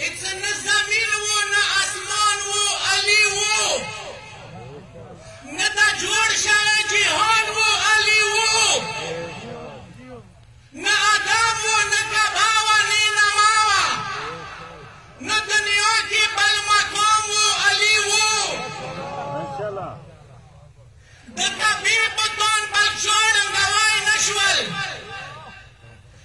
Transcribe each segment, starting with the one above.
هیڅ نه زمین وو نه اسمان وو علی وو نه دا جوړ شوی جهان وو علی وو نه آدم وو نه کبا وه نه نما وه نه دنیا کې بل مقام وو علی وو د کبې په تون بل جوړ غوای نشول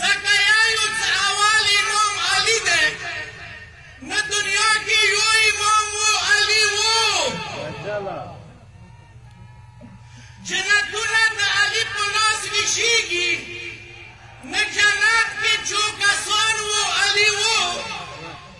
ځکه يايو څه اول امام علي دی نه دنيا کې يو امام وو علي وو ماشاءالله جنتونه د علي په لاس وشيږي نه جنت کې جو کسان وو علي وو